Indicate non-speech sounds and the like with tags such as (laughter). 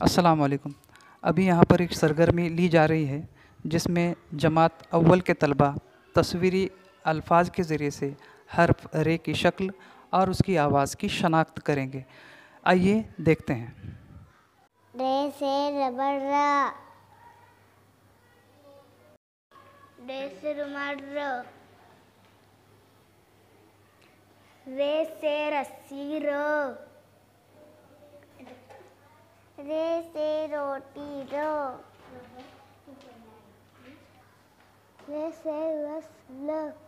अस्सलाम वालेकुम अभी यहाँ पर एक सरगर्मी ली जा रही है, जिसमें जमात अव्वल के तलबा तस्वीरी अल्फाज के ज़रिए से हर्फ, रे की शक्ल और उसकी आवाज़ की शनाख्त करेंगे। आइए देखते हैं। रे से रबर रा। रे से रुमाल र। रे से रस्सी र। रे से रोटी दो। (laughs) से रस ल।